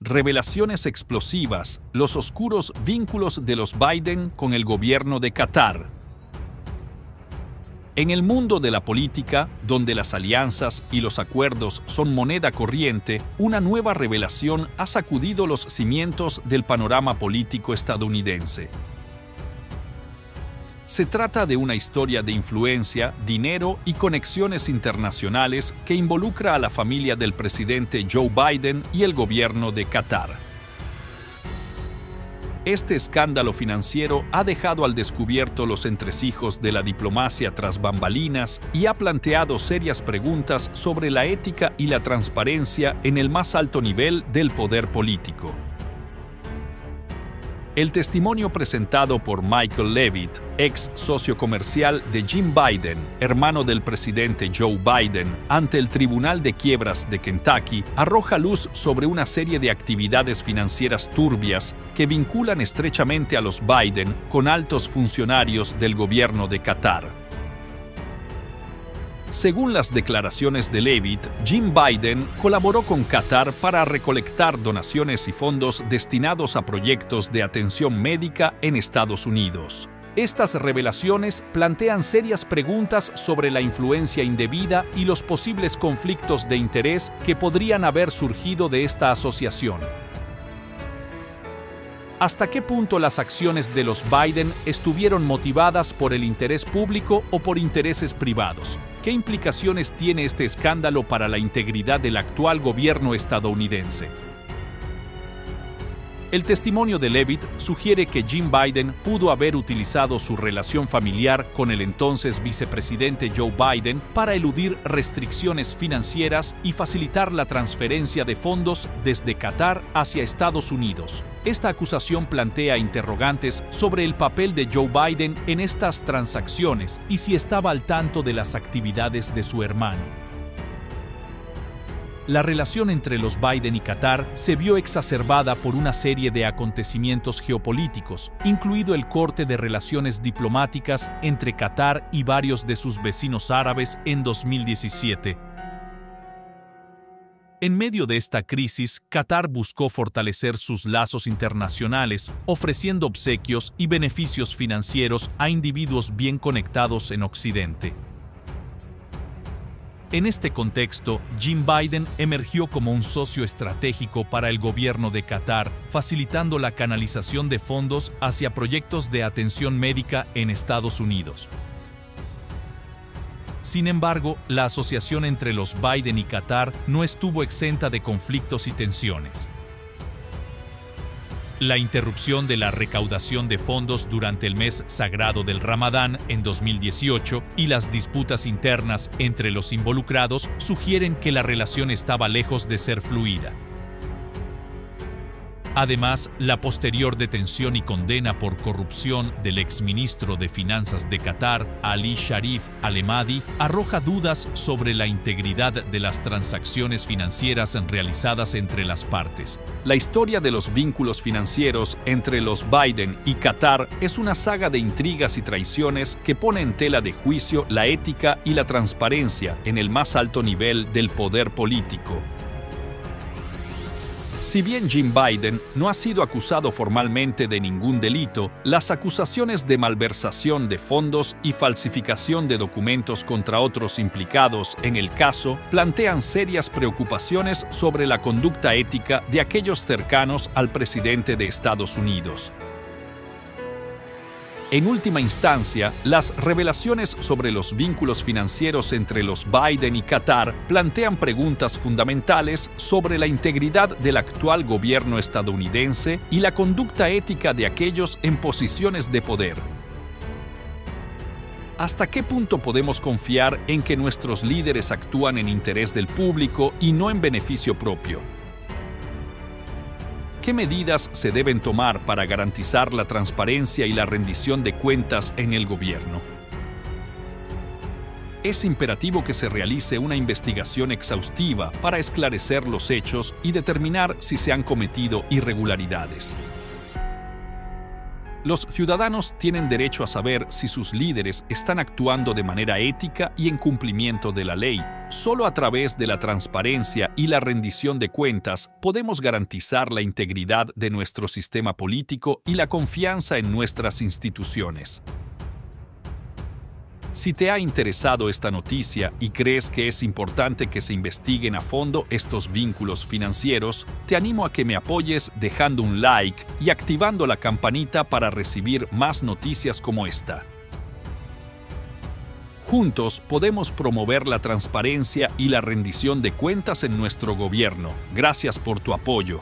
Revelaciones explosivas, los oscuros vínculos de los Biden con el gobierno de Qatar. En el mundo de la política, donde las alianzas y los acuerdos son moneda corriente, una nueva revelación ha sacudido los cimientos del panorama político estadounidense. Se trata de una historia de influencia, dinero y conexiones internacionales que involucra a la familia del presidente Joe Biden y el gobierno de Qatar. Este escándalo financiero ha dejado al descubierto los entresijos de la diplomacia tras bambalinas y ha planteado serias preguntas sobre la ética y la transparencia en el más alto nivel del poder político. El testimonio presentado por Michael Levitt, ex socio comercial de Jim Biden, hermano del presidente Joe Biden, ante el Tribunal de Quiebras de Kentucky, arroja luz sobre una serie de actividades financieras turbias que vinculan estrechamente a los Biden con altos funcionarios del gobierno de Qatar. Según las declaraciones de Levitt, Jim Biden colaboró con Qatar para recolectar donaciones y fondos destinados a proyectos de atención médica en Estados Unidos. Estas revelaciones plantean serias preguntas sobre la influencia indebida y los posibles conflictos de interés que podrían haber surgido de esta asociación. ¿Hasta qué punto las acciones de los Biden estuvieron motivadas por el interés público o por intereses privados? ¿Qué implicaciones tiene este escándalo para la integridad del actual gobierno estadounidense? El testimonio de Levitt sugiere que Jim Biden pudo haber utilizado su relación familiar con el entonces vicepresidente Joe Biden para eludir restricciones financieras y facilitar la transferencia de fondos desde Qatar hacia Estados Unidos. Esta acusación plantea interrogantes sobre el papel de Joe Biden en estas transacciones y si estaba al tanto de las actividades de su hermano la relación entre los Biden y Qatar se vio exacerbada por una serie de acontecimientos geopolíticos, incluido el corte de relaciones diplomáticas entre Qatar y varios de sus vecinos árabes en 2017. En medio de esta crisis, Qatar buscó fortalecer sus lazos internacionales, ofreciendo obsequios y beneficios financieros a individuos bien conectados en Occidente. En este contexto, Jim Biden emergió como un socio estratégico para el gobierno de Qatar, facilitando la canalización de fondos hacia proyectos de atención médica en Estados Unidos. Sin embargo, la asociación entre los Biden y Qatar no estuvo exenta de conflictos y tensiones. La interrupción de la recaudación de fondos durante el mes sagrado del Ramadán en 2018 y las disputas internas entre los involucrados sugieren que la relación estaba lejos de ser fluida. Además, la posterior detención y condena por corrupción del exministro de Finanzas de Qatar, Ali Sharif Al-Emadi, arroja dudas sobre la integridad de las transacciones financieras realizadas entre las partes. La historia de los vínculos financieros entre los Biden y Qatar es una saga de intrigas y traiciones que pone en tela de juicio la ética y la transparencia en el más alto nivel del poder político. Si bien Jim Biden no ha sido acusado formalmente de ningún delito, las acusaciones de malversación de fondos y falsificación de documentos contra otros implicados en el caso plantean serias preocupaciones sobre la conducta ética de aquellos cercanos al presidente de Estados Unidos. En última instancia, las revelaciones sobre los vínculos financieros entre los Biden y Qatar plantean preguntas fundamentales sobre la integridad del actual gobierno estadounidense y la conducta ética de aquellos en posiciones de poder. ¿Hasta qué punto podemos confiar en que nuestros líderes actúan en interés del público y no en beneficio propio? ¿Qué medidas se deben tomar para garantizar la transparencia y la rendición de cuentas en el gobierno? Es imperativo que se realice una investigación exhaustiva para esclarecer los hechos y determinar si se han cometido irregularidades. Los ciudadanos tienen derecho a saber si sus líderes están actuando de manera ética y en cumplimiento de la ley. Solo a través de la transparencia y la rendición de cuentas podemos garantizar la integridad de nuestro sistema político y la confianza en nuestras instituciones. Si te ha interesado esta noticia y crees que es importante que se investiguen a fondo estos vínculos financieros, te animo a que me apoyes dejando un like y activando la campanita para recibir más noticias como esta. Juntos podemos promover la transparencia y la rendición de cuentas en nuestro gobierno. Gracias por tu apoyo.